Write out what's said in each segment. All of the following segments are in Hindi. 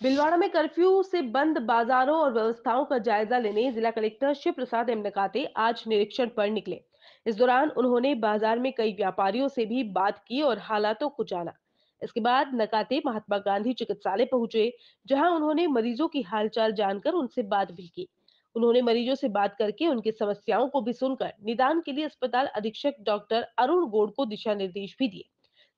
भिलवाड़ा में कर्फ्यू से बंद बाजारों और व्यवस्थाओं का जायजा लेने जिला कलेक्टर शिव प्रसाद एम नकाते आज निरीक्षण पर निकले। इस दौरान उन्होंने बाज़ार में कई व्यापारियों से भी बात की और हालातों को जाना। इसके बाद नकाते महात्मा गांधी चिकित्सालय पहुँचे, जहाँ उन्होंने मरीजों की हालचाल जानकर उनसे बात भी की। उन्होंने मरीजों से बात करके उनकी समस्याओं को भी सुनकर निदान के लिए अस्पताल अधीक्षक डॉक्टर अरुण गोड़ को दिशा निर्देश भी दिए।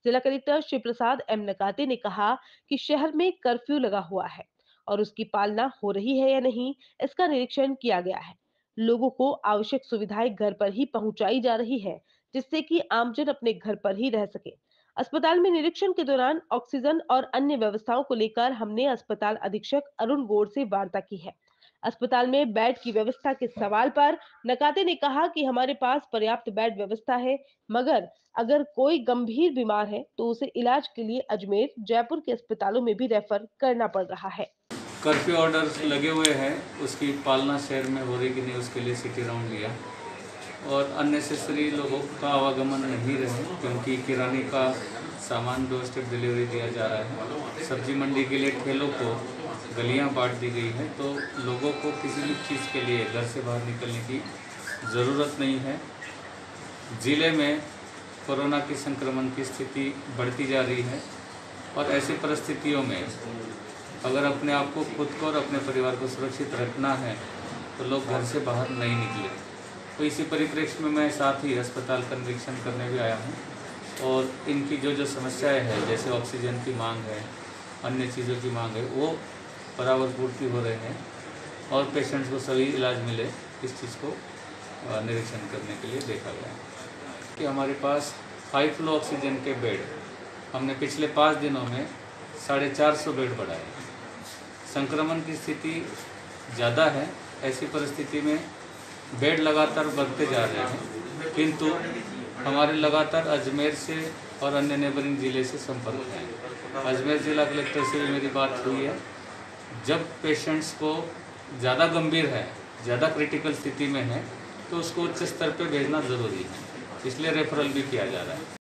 जिला कलेक्टर शिव प्रसाद एम नकाते ने कहा कि शहर में कर्फ्यू लगा हुआ है और उसकी पालना हो रही है या नहीं, इसका निरीक्षण किया गया है। लोगों को आवश्यक सुविधाएँ घर पर ही पहुंचाई जा रही है, जिससे कि आमजन अपने घर पर ही रह सके। अस्पताल में निरीक्षण के दौरान ऑक्सीजन और अन्य व्यवस्थाओं को लेकर हमने अस्पताल अधीक्षक अरुण गोड़ से वार्ता की है। अस्पताल में बेड की व्यवस्था के सवाल पर। नकाते ने कहा कि हमारे पास पर्याप्त बेड व्यवस्था है, मगर अगर कोई गंभीर बीमार है तो उसे इलाज के लिए अजमेर, जयपुर के अस्पतालों में भी रेफर करना पड़ रहा है। कर्फ्यू ऑर्डर लगे हुए हैं, उसकी पालना शहर में हो रही कि नहीं, उसके लिए सिटी राउंड लिया। और अननेसेसरी लोगों का आवागमन नहीं रहे क्योंकि किराने का सामान व्यवस्थित डिलीवरी दिया जा रहा है। सब्ज़ी मंडी के लिए ठेलों को गलियाँ बांट दी गई हैं तो लोगों को किसी भी चीज़ के लिए घर से बाहर निकलने की ज़रूरत नहीं है। ज़िले में कोरोना के संक्रमण की स्थिति बढ़ती जा रही है और ऐसी परिस्थितियों में अगर अपने आप को खुद को और अपने परिवार को सुरक्षित रखना है तो लोग घर से बाहर नहीं निकले। तो इसी परिप्रेक्ष्य में मैं साथ ही अस्पताल का निरीक्षण करने भी आया हूँ। और इनकी जो जो समस्याएँ हैं, जैसे ऑक्सीजन की मांग है, अन्य चीज़ों की मांग है, वो बराबर पूर्ति हो रहे हैं और पेशेंट्स को सही इलाज मिले, इस चीज़ को निरीक्षण करने के लिए देखा गया कि हमारे पास हाई फ्लो ऑक्सीजन के बेड, हमने पिछले पाँच दिनों में साढ़े चार सौ बेड बढ़ाए संक्रमण की स्थिति ज़्यादा है, ऐसी परिस्थिति में बेड लगातार बढ़ते जा रहे हैं, किंतु हमारे लगातार अजमेर से और अन्य नेबरिंग ज़िले से संपर्क हैं। अजमेर ज़िला कलेक्टर से भी मेरी बात हुई है, जब पेशेंट्स को ज़्यादा गंभीर है, ज़्यादा क्रिटिकल स्थिति में है तो उसको उच्च स्तर पर भेजना ज़रूरी है, इसलिए रेफरल भी किया जा रहा है।